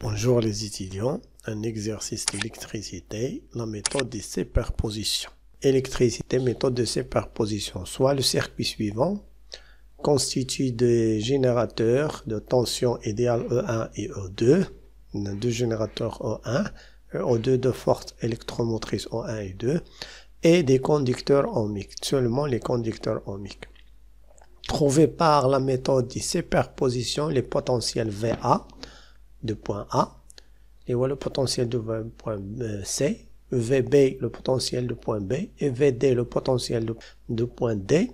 Bonjour les étudiants, un exercice d'électricité, la méthode de superposition. Électricité, méthode de superposition. Soit le circuit suivant constitue des générateurs de tension idéale E1 et E2, deux générateurs E1, E2 de force électromotrice O1 et 2, et des conducteurs ohmiques, seulement les conducteurs ohmiques. Trouvez par la méthode de superposition les potentiels VA, de point A, voilà le potentiel de point C, VB le potentiel de point B, et VD le potentiel de, point D.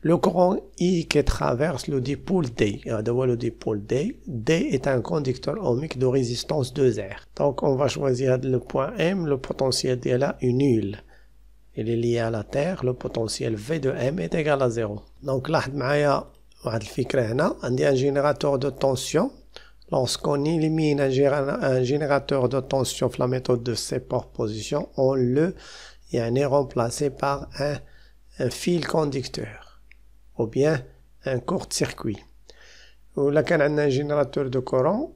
Le courant I qui traverse le dipôle D, le dipôle D, D est un conducteur ohmique de résistance 2R. Donc on va choisir le point M, le potentiel de là est nul. Il est lié à la Terre, le potentiel V de M est égal à 0. Donc là, on a un générateur de tension Lorsqu'on élimine un, générateur de tension la méthode de superposition, on le est remplacé par un, fil conducteur ou bien un court-circuit. Ou générateur de courant,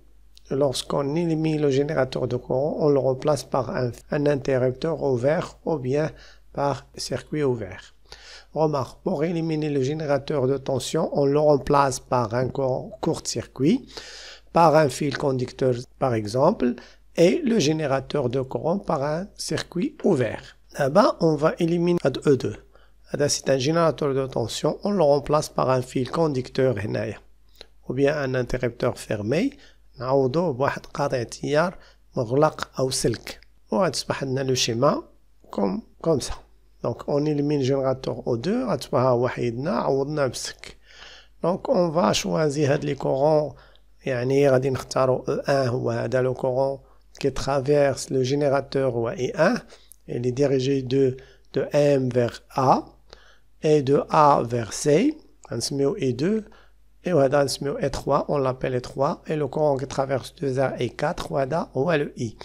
lorsqu'on élimine le générateur de courant, on le remplace par un, interrupteur ouvert ou bien par circuit ouvert. Remarque, pour éliminer le générateur de tension, on le remplace par un court-circuit par un fil conducteur par exemple et le générateur de courant par un circuit ouvert. Là-bas, on va éliminer E2. C'est un générateur de tension, on le remplace par un fil conducteur ou bien un interrupteur fermé نعوضوه بواحد قاطع تيار مغلق أو سلك وغتصبح لنا le schéma comme, comme ça. Donc on élimine le générateur O2 غتصبح وحيدنا عوضنا بسك. Donc on va choisir هاد les courants يعني غادي نختاروا E1 هو هذا لو كورون qui traverse le générateur هو E1 il est dirigé de de M vers A et de A vers C غنسميو E2 et وهذا نسميو E3 on l'appelle E3 et le courant qui traverse 2A et 4 وهذا هو le I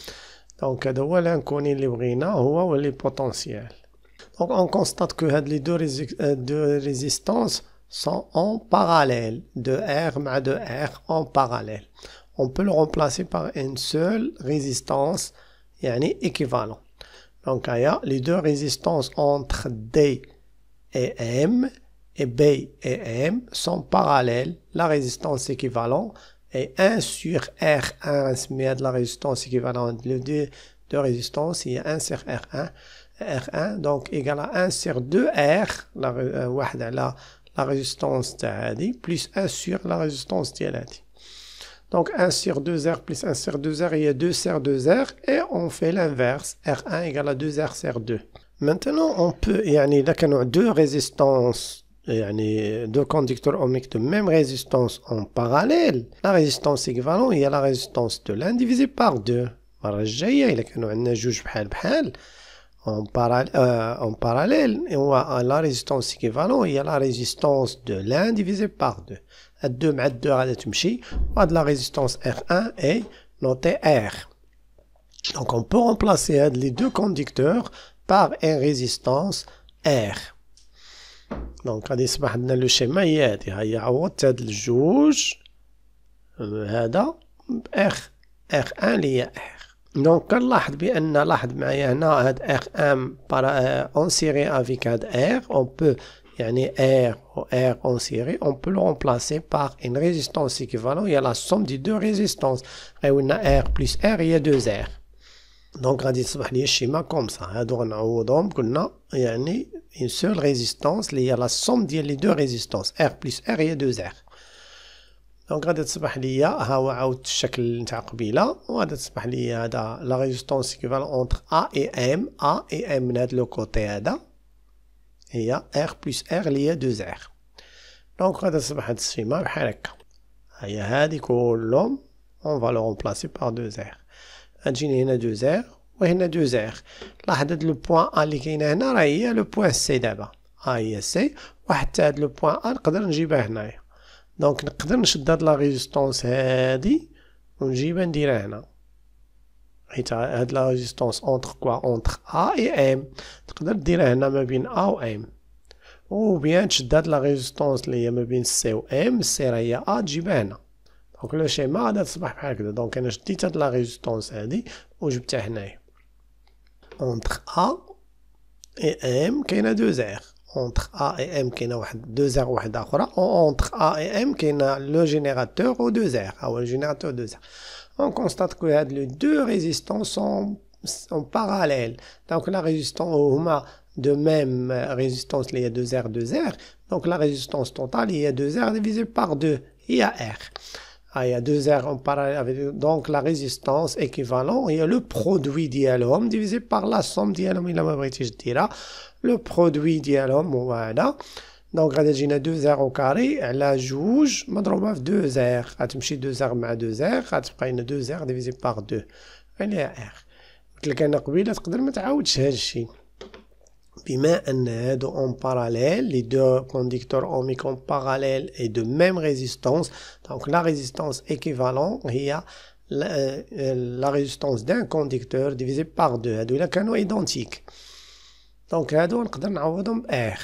donc هذا هو l'inconnu اللي بغينا هو les potentiels donc on constate que هاد les deux, deux résistances sont en parallèle, de R à de R en parallèle. On peut le remplacer par une seule résistance, yani équivalent. Donc, il y a les deux résistances entre D et M, et B et M sont parallèles. La résistance équivalente est 1 sur R1, mais de la résistance équivalente. Les deux, deux résistances, il y a 1 sur R1, R1, donc égal à 1 sur 2R, la, euh, la, la résistance de plus 1 sur la résistance de Donc 1 sur 2R plus 1 sur 2R, il y a 2 sur 2R et on fait l'inverse. R1 égale à 2R sur 2. Maintenant, on peut, il y a deux résistances, deux conducteurs ohmiques de même résistance en parallèle. La résistance équivalente, il y a la résistance de l'un divisé par 2. المرة الجاية إلا كانوا عندنا جوج بحال بحال en, parallèle, euh, en parallèle, et on a la résistance équivalente, il y a la résistance de l'un divisé par 2. 2 مع 2 غادي تمشي de la résistance R1 est notée R. Donc on peut remplacer les deux conducteurs par une résistance R. Donc غادي يصبح عندنا لو شيما هي هادي هي عوضت هاد الجوج هذا R R1 اللي هي R. دونك كنلاحظ بان لاحظ معايا هنا هاد ار ام اون سيري افيك هاد ار اون بو يعني ار و ار اون سيري اون بو لو remplacer par une résistance équivalente هي لا somme دي دو ريزيستونس غيولنا ار بلس ار هي 2 ار دونك غادي تصبح لي الشيما كوم سا هادو غنعوضهم قلنا يعني une seule résistance اللي هي لا somme ديال لي دو ريزيستونس ار بلس ار هي 2 ار دونك غادي تصبح ليا ها هو عاودت الشكل نتاع قبيلة وغادي تصبح ليا هذا لا ريزيستونس ايكيفالون اونتر ا اي ام ا اي ام من هذا لو كوتي هذا. هي ار بلس ار اللي هي 2 ار دونك غادي تصبح هاد السيما بحال هكا. هي هادي كلهم اون فا لو رومبلاسي بار 2 ار غتجيني هنا 2 ار وهنا 2 ار لاحظ هاد لو بوان ا اللي كاينة هنا راه هي لو بوان سي دابا. ها هي سي وحتى هاد لو بوان ا نقدر نجيبها هنايا. دونك نقدر نشد هاد لا ريزيستونس هادي ونجيبها نديرها هنا. حيت هاد لا ريزيستونس اونتر كوا اونتر ا اي ام تقدر ديرها هنا ما بين ا و ام و بيان تشد هاد لا ريزيستونس اللي هي ما بين سي و ام سي راه هي ا تجيبها هنا. دونك لو شيما غادا تصبح بحال هكذا. دونك أنا شديت هاد لا ريزيستونس هادي وجبتها هنايا. اونتر ا اي ام كاينة دو زير اونتر ا اي ام كاينه واحد دو زير واحده اخرى اونتر ا اي ام كاينه لو جينيراتور و دو زير او الجينيراتور دو زير on constate que les deux résistances sont, sont parallèles. Donc la résistance, هما de même résistance, il y a 2R, 2R. Donc la résistance totale, il y a 2R divisé par 2. Il y a R. Ah, il y a 2R en parallèle avec donc la résistance équivalente. Il y a le produit dialome divisé par la somme dialome. Il a le produit dialome, voilà. Donc غادي تجينا 2 زير au carré على جوج مضروبة في 2 زير غتمشي 2 زير مع 2 زير غتبقى لنا 2 زير ديفيزي باغ 2 عليها ار قلت لك انا قبيله تقدر ما تعاودش هذا الشيء بما ان هادو اون باراليل لي دو كونديكتور اوميك اون باراليل اي دو ميم ريزيستونس دونك لا ريزيستونس ايكيفالون هي لا ريزيستونس دان كونديكتور ديفيزي باغ 2 هادو الا كانوا ايدونتيك دونك هادو نقدر نعوضهم بار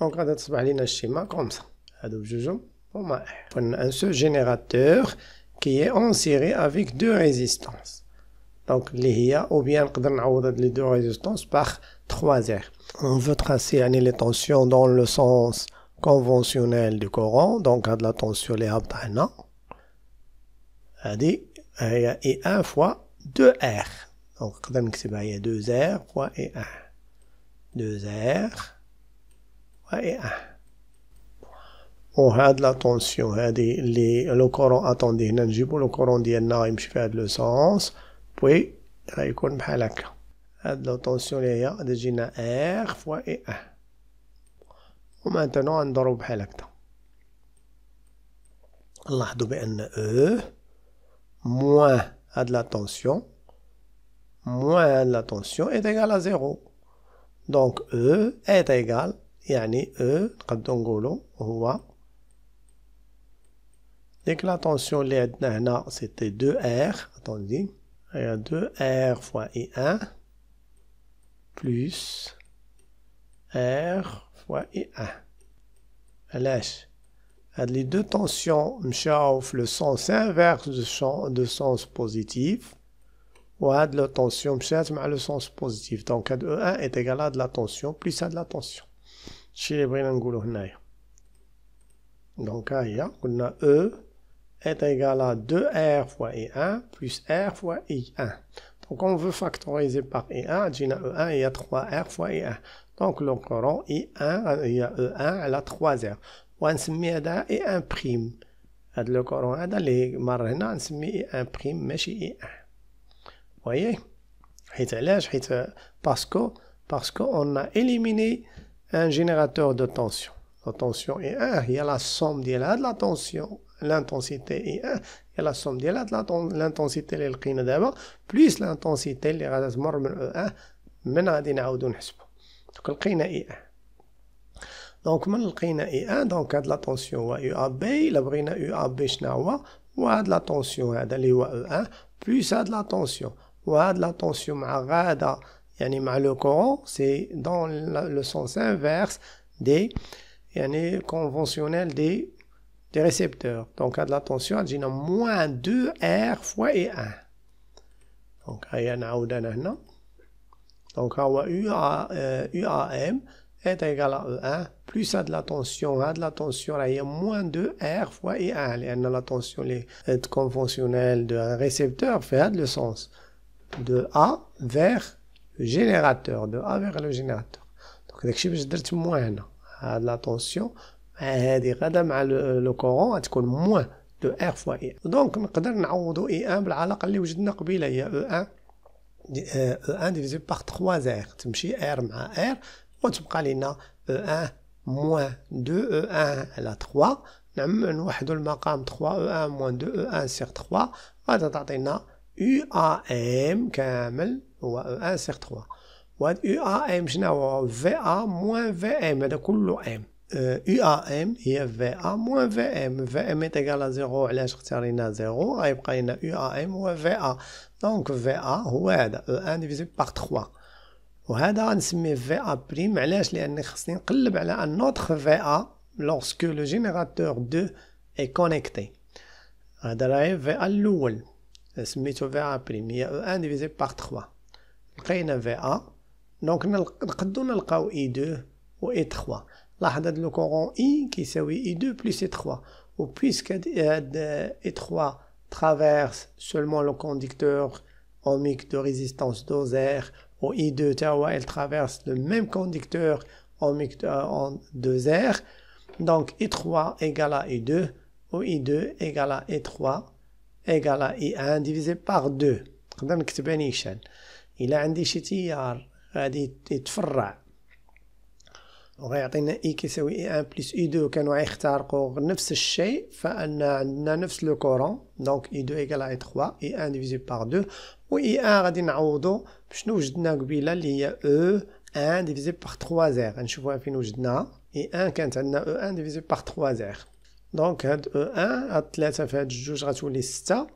Donc, on a un schéma comme ça. On a un seul générateur qui est en série avec deux résistances. Donc, ou bien on les deux résistances par 3 R. On veut tracer les tensions dans le sens conventionnel du courant. Donc, on a de la tension les abdana. Et 1 fois 2R. Donc, on a 2R fois et 1. 2R et 1 وهاد لا طونسيون هادي اللي لو كورون اتوندي هنا نجيبو لو كورون ديالنا يمشي في هاد لو سونس بوي غيكون بحال هكا هاد لا طونسيون اللي هي غادي تجينا ار فوا اي ان ومانتنو غنضرب بحال هكدا نلاحظو بان او موان هاد لا طونسيون موان هاد لا طونسيون ايت ايغال ا زيرو دونك او ايت ايغال يعني E نقدروا نقولوا هو ديك لا طونسيون اللي عندنا هنا سيتي 2 ار اتوندي هي 2 ار فوا اي 1 plus R fois I1. Allez. Les deux tensions m'chauffe le sens inverse du sens positif. Ou à de la tension m'chauffe le sens positif. Donc E1 est égal à de la tension plus à de la tension. Donc là, on E est égal à 2R fois I1 plus R fois I1. Donc on veut factoriser par i1, تجينا e1 il y a 3r fois i1. Donc le courant i1 il y a e1 elle a 3r. ونسمي هذا i1 prime. هذا لو كورون هذا اللي مر هنا نسميه i1 prime ماشي i1. voyez حيت علاش حيت باسكو باسكو on a éliminé un générateur de tension. La tension est 1, il y a la somme de la tension, l'intensité est 1, il y a la somme de l'intensité اللي لقينا دابا plus l'intensité اللي غادا تمر من E1 من غادي نعاودو نحسبو دونك لقينا E1 دونك من لقينا E1 دونك هاد لا طونسيون هو يو ا بي الا بغينا يو ا بي شنو هو وهاد لا طونسيون هذا اللي هو E1 بلس هاد لا طونسيون وهاد لا طونسيون مع غادا يعني مع لو كورون سي دون لو سونس انفيرس دي يعني conventionnel des, des récepteurs. Donc, à de l'attention, j'ai moins 2R fois E1. Donc, il y a un Donc, UA, euh, UAM est égal à E1 plus à de la tension. À de la tension, il y a moins 2R fois E1. Il y a la tension conventionnelle d'un récepteur fait le sens de A vers le générateur, de A vers le générateur. Donc, داكشي باش درت موان هنا هاد لا طونسيون هادي غادا مع لو كورون غتكون موان دو إر فوا إي دونك نقدر نعوضو إي إن بالعلاقة اللي وجدنا قبيلة هي أو إن. أو إن ديفيزي باغ 3 إر تمشي إر مع إر وتبقى لينا أو إن موان دو أو إن على 3 نعم نوحدو المقام 3 أو إن موان دو أو إن سيغ 3 غادا تعطينا يو آ إم كامل هو أو إن سيغ 3 وهاد يو آ إم شنو؟ هو في آ موان في إم هذا كله إم. أه UAM هي VA موان VM VM est égal à 0 علاش اختارينا 0 غيبقى لنا UAM هو VA دونك VA هو هذا E1 ديفيزي باغ 3 وهذا غنسميه VA بريم علاش؟ لأن خصني نقلب على أن اوتر VA lorsque le générateur 2 est connecté. هذا راهي VA الأول. سميتو VA بريم هي E1 ديفيزي باغ 3 لقينا VA دونك نقدو نلقاو E2 و E3 الله عدد لو كورون I qui يساوي I2 plus I3 ou puisqu'I3 traverse seulement le conducteur ohmique de résistance dosaire ou I2 tawa elle traverse le même conducteur ohmique euh, de, 2R, donc I3 égale à I2 ou I2 égale à I3 égale à I1 divisé par 2 نقدر نكتب يعني شان إلا عندي شي وغيعطينا اي كيساوي اي ان بلس اي دو كانوا غيخترقوا نفس الشيء فان عندنا نفس لو كورون دونك اي دو ايكال اي 3 اي ان ديفيزي بار دو و اي ان غادي نعوضو بشنو وجدنا قبيله اللي هي او ان ديفيزي بار 3 زير نشوفوها فين وجدناها اي ان كانت عندنا او ان ديفيزي بار 3 زير دونك هاد او ان هاد 3 في هاد الجوج غتولي 6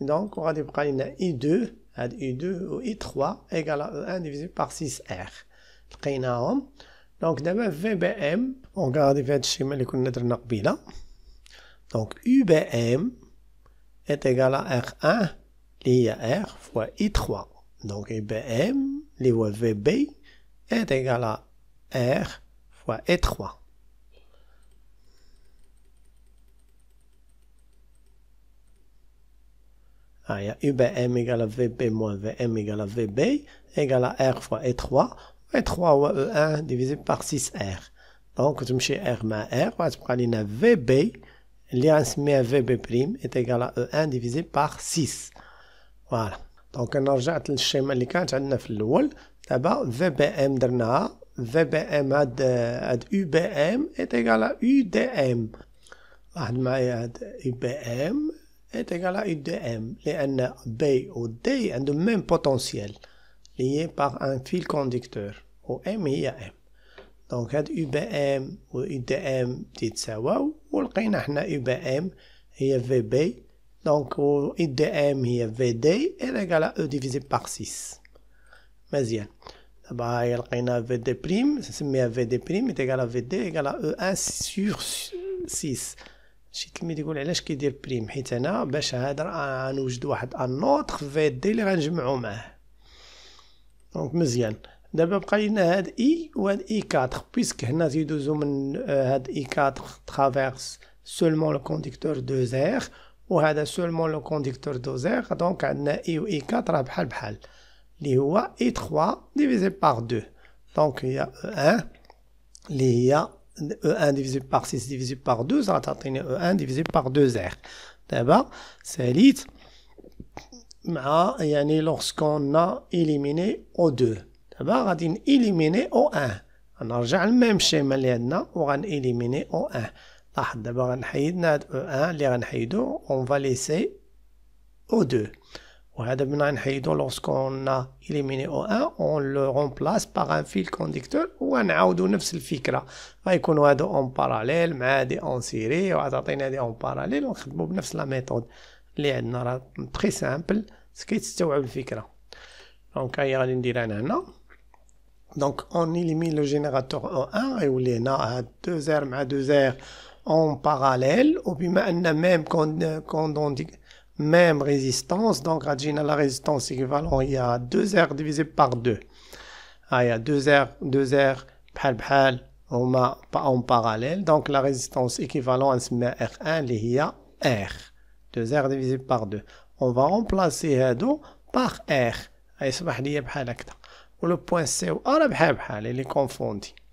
دونك وغادي يبقى لنا اي 2 هاد اي 2 و اي 3 ايكال او ان ديفيزي بار 6 ار لقيناهم Donc d'abord VBM, on regarde le schéma qu'on a قبيلة. Donc UBM est égal à R1 lié à R fois I3. Donc UBM lié à VB est égal à R fois E3. Ah, il y a UBM égale à VB moins VM égale à VB égale à R fois E3. Et 3 هو E1 divisé par 6R دونك تمشي R مع R وغتبقى لينا VB اللي غنسميها VB بريم est égal à E1 divisé par 6 فوالا دونك انا رجعت للشيما اللي كانت عندنا في الاول دابا VBM درناها VBM هاد هاد UBM est égal à UDM واحد معايا هاد UBM est égal à UDM لأن B و D عندهم ميم بوتونسيال lié par un fil conducteur وام هي ام دونك هاد UBM بي ام و يو دي ام تيتساواو ولقينا حنا يو بي ام هي في بي دونك و يو دي ام هي في دي ايغال أو ديفيزي باغ 6 مزيان. دابا هاي لقينا في دي بريم نسميها في دي بريم ايغال في دي ايغال أو ان سور 6 شي تلميذ يقول علاش كيدير بريم حيت أنا باش هاد غنوجد واحد النوتخ في دي لي غنجمعو معاه. دونك مزيان دابا بقى لينا هاد اي وهاد اي 4 بيسك هنا تيدوزو من هاد اي 4 ترافيرس سولمون لو كونديكتور دو زير وهذا سولمون لو كونديكتور دو زير دونك عندنا اي و اي 4 راه بحال بحال اللي هو اي 3 ديفيزي باغ 2 دونك هي او 1 اللي هي E1 divisé par 6 divisé par 2 ça va تعطيني E1 divisé par 2 زير دابا ساليت مع يعني lorsqu'on a éliminé O2 دابا غادي نإليميني O1 غنرجع للميم شيما اللي عندنا وغنإليميني O1 لاحظ دابا غنحيد هاد O1 اللي غنحيدو اون فا ليسي O2 وهذا من غنحيدو لوسكون a éliminé O1 اون لو رومبلاس باغ ان فيل كونديكتور وغنعاودو نفس الفكرة غيكونو هادو اون باراليل مع هادي اون سيري وغتعطينا هادي اون باراليل ونخدمو بنفس لا ميثود اللي عندنا راه تري سامبل كيتستوعب الفكرة دونك هاهي غادي نديرها انا هنا دونك اون إليمين لو جينيراتور او ان غيولي هنا هاد دو زير مع دو زير اون باراليل وبما ان ميم كوندونتيك même résistance, donc Rajina la résistance équivalent, il y a 2R divisé par 2. Ah, il y a 2R, 2R, bhal bhal, en parallèle, donc la résistance équivalent à ce R1, il y a R. 2R divisé par 2. On va remplacer هادو par R. يصبح لي بحال هكذا. و le point C و A بحال بحال, il est confondu.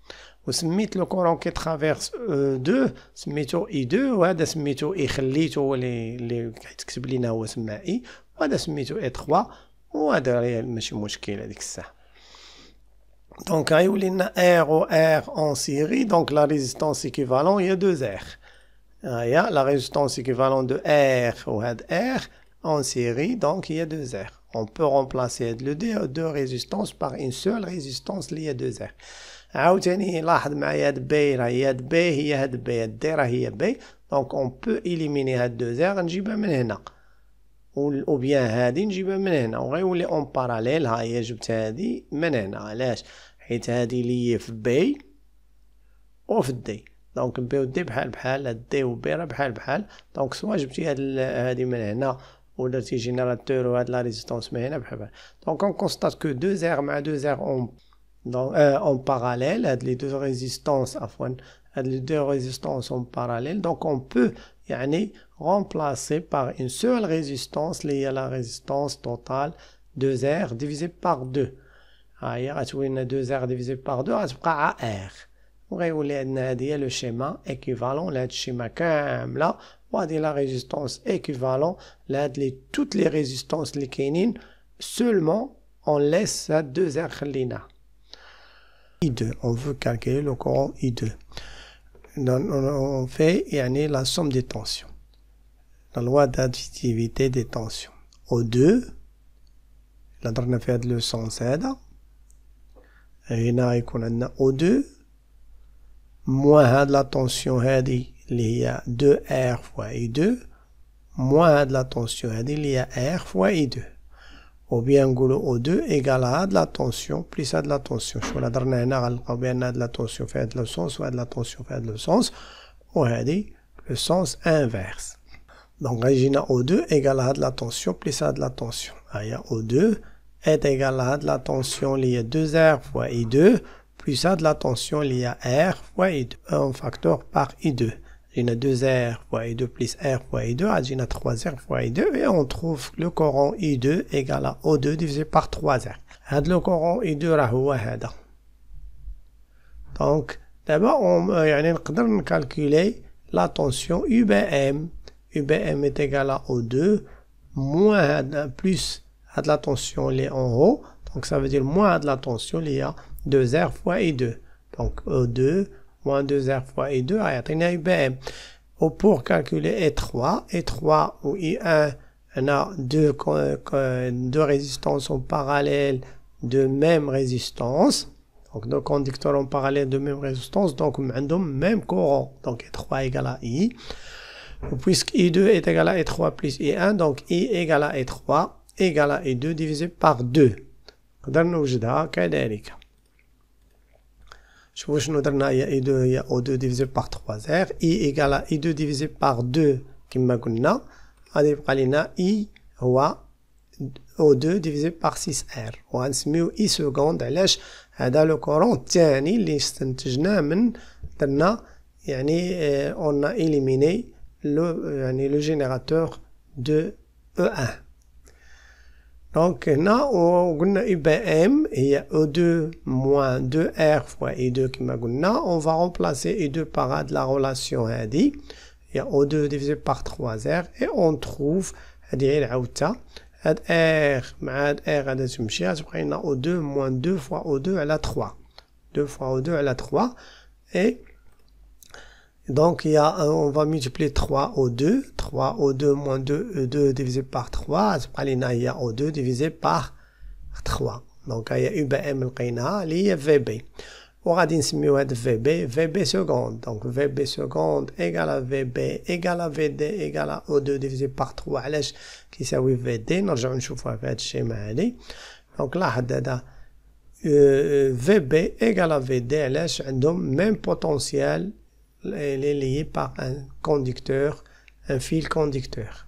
وسميت لو كورون كي ترافيرس دو سميتو اي دو وهذا سميتو اي خليتو هو اللي اللي كيتكتب لينا هو سما اي وهذا سميتو اي 3 وهذا ماشي مشكل هذيك الساعه دونك غيولي لنا ار و ار اون سيري دونك لا ريزيستونس ايكيفالون هي دو ار هيا لا ريزيستونس ايكيفالون دو ار وهاد ار en série, donc il y a deux R. On peut remplacer le deux résistances par une seule résistance liée à deux R. عاوتاني لاحظ معايا هاد بي راهي هاد بي هي هاد بي هاد دي راهي بي دونك اون بو إليميني هاد دو زير نجيبها من هنا أو بيان هادي نجيبها من هنا وغيولي اون باراليل ها هي جبت هادي من هنا علاش حيت هادي لي في بي و في دي دونك بي و دي بحال بحال دي و بي راه بحال بحال دونك سوا جبتي هاد هادي من هنا ou le générateur ou de la résistance mais donc on constate que deux R mais deux R en, euh, en parallèle les deux résistances les deux résistances en parallèle donc on peut yani, remplacer par une seule résistance liée à la résistance totale 2R divisé par 2 هي غتولي 2R divisé par 2 غتبقى R وغيولي عندنا هذه le schéma équivalent لهذا الشيما كامله وهذه la résistance équivalent là toutes les résistances les كاينين seulement on laisse à 2R خلينا I2 on veut calculer le courant I2 on fait يعني la somme des tensions la loi d'additivité des tensions O2 là درنا في هذا le sens هذا هنا يكون عندنا O2 moins هاد la tension هذه il y a 2R fois I2 moins de la tension il y a R fois I2 ou bien O2 égale à de la tension plus à de la tension شو la درنا هنا غنلقاو بان de la tension fait le sens ou de la tension fait le sens وهذه le sens inverse donc Regina O2 égale à de la tension plus à de la tension هيا O2 est égal à de la tension liée 2R fois I2 plus à de la tension liée à R fois I2 un facteur par I2 a 2R fois I2 plus R fois I2, a 3R fois I2, et on trouve le courant I2 égale à O2 divisé par 3R. le courant I2 راه هو هذا. Donc, d'abord, on يعني نقدر calculer la tension UBM. UBM est égal à O2 moins plus de la tension est en haut. Donc, ça veut dire moins de la tension liée à 2R fois I2. Donc, O2 moins 2R fois I2 a UBM. Ou pour calculer E3, E3 ou I1, on a deux, deux résistances en parallèle de même résistance. Donc deux conducteurs en parallèle de même résistance, donc même courant. Donc E3 égale à I. Puisque I2 est égal à E3 plus I1, donc I égale à E3 égale à I2 divisé par 2. نقدر نوجدها كذلك je vois que درنا هي I2 هي O2 divisé par 3R I égale à I2 divisé par 2 كما قلنا غادي يبقى لنا I هو O2 divisé par 6R وغنسميو I سكوند علاش هذا لو كورون الثاني اللي استنتجناه من درنا يعني on a éliminé le يعني le générateur de E1 donc, là, on a IBM, il y a E2 moins 2R fois I2 qui m'a On va remplacer I2 par de la relation AD. Il y a O2 divisé par 3R et on trouve هذه العوتة هاد R مع هاد R غادا تمشي غتبقى لنا O2 moins 2 fois O2 على 3 2 fois O2 على 3 et donc, il y a, on va multiplier 3 O2. 3 O2 moins 2 E2 divisé par 3. il y a O2 divisé par 3. Donc, il y a UBM لقيناها اللي هي VB. وغادي نسميو هاد VB VB seconde. Donc, VB seconde égale à VB égale à VD égale à O2 divisé par 3. علاش كيساوي VD نرجعو نشوفوها في هاد الشيما هادي. Donc, لاحظ هذا VB égale à VD علاش عندهم même potentiel elle est liée par un conducteur, un fil conducteur.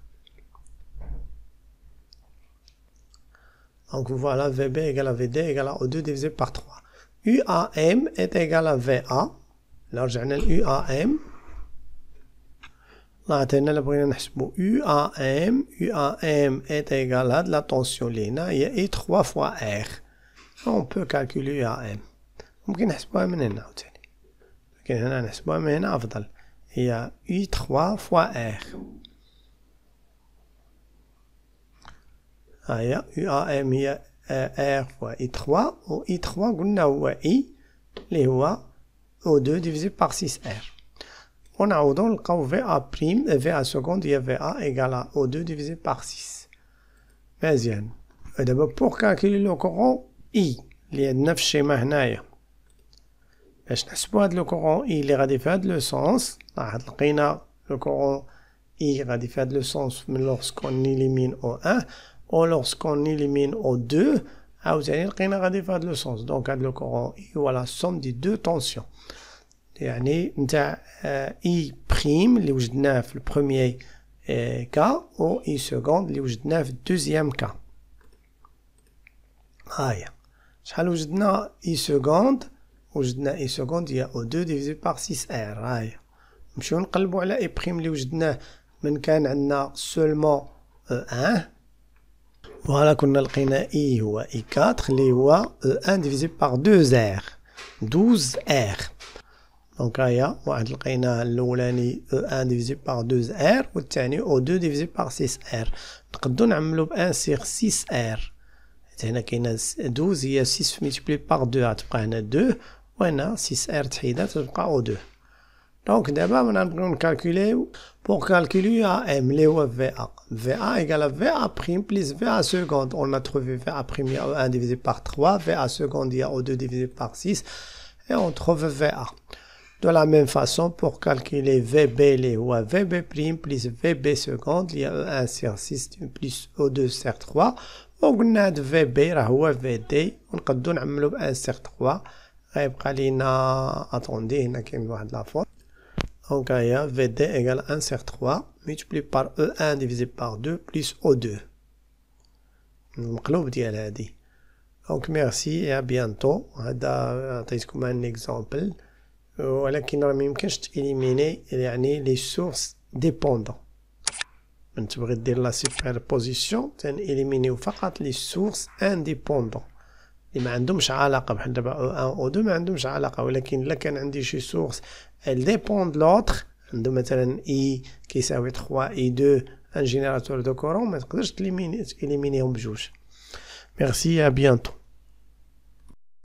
Donc voilà, VB égale à VD égale à O2 divisé par 3. UAM est égal à VA. Alors j'ai un UAM. Là, UAM, UAM est égal à de la tension linéaire et 3 fois R. On peut calculer UAM. ممكن نحسبوها من هنا لكن هنا نحسبها من هنا أفضل هي اي 3 فوا ار هيا يو ا ام هي ار فوا اي 3 و اي 3 قلنا هو اي اللي هو او 2 ديفيزي بار 6 ار ونعوضو نلقاو في ا بريم في ا سكوند هي في ا ايكال او 2 ديفيزي بار 6 مزيان دابا بور كالكولي لو كورون اي اللي عندنا في الشيما هنايا باش نحسبو هاد لو كورون اي اللي غادي في هاد لو سونس لاحظ لقينا لو كورون اي غادي في هاد لو سونس من لورسكون نيليمين او ان او لورسكون نيليمين او دو عاوتاني لقينا غادي في هاد لو سونس دونك هاد لو كورون اي هو لا سوم دي دو طونسيون يعني نتاع اي بريم اللي وجدناه في البروميي كا و اي سكوند اللي وجدناه في الدوزيام كا هاهي شحال وجدنا اي سكوند وجدنا اي سكوند هي أو دو ديفيزي باغ سيس ار هاهي نمشيو نقلبو على اي بريم اللي وجدناه من كان عندنا سولمون ان فوالا كنا لقينا اي هو اي 4 اللي هو أو ان ديفيزي باغ 2 ار 12 ار دونك هيا واحد لقينا الاولاني أو ان ديفيزي باغ 2 ار والثاني أو 2 ديفيزي باغ 6 ار نقدو نعملو ب 1 سيغ 6 ار هنا كاينة 12 هي 6 ملتبلي باغ 2 غتبقى هنا 2 وهنا 6 ار تحيدات تبقى او 2 دونك دابا منا نبغيو نكالكوليو بور كالكولي ام اللي هو في ا في ا ايكال في ا بريم بليس في ا سكوند اون ا تروفي في ا بريم هي 1 ديفيزي باغ 3 في ا سكوند هي او 2 ديفيزي باغ 6 et on trouve VA. De la même façon, pour calculer VB, les هو VB prime plus VB seconde, il y a 1 sur 6 plus O2 sur 3. وقلنا هاد VB راه هو VD ونقدو نعملو ب 1 sur 3 غيبقى لينا اتوندي هنا كاين واحد لافون Donc, il y a VD égale 1 sur 3 multiplié par E1 divisé par 2 plus O2. المقلوب ديال هادي. Donc, merci et à bientôt. هذا عطيتكم un exemple. ولكن راه ميمكنش تإليميني يعني لي سورس ديبوندون. من تبغي دير لا سوبربوزيسيون تنإليمينيو فقط لي سورس انديبوندون. اللي ما عندهمش علاقة بحال دابا أو 1 أو 2 ما عندهمش علاقة ولكن إلا كان عندي شي سورس dépend de l'autre. عنده مثلا اي كيساوي 3 اي 2 ان جينيراتور دو كورون ما تقدرش تليمينيهم بجوج. ميرسي ا بيانتو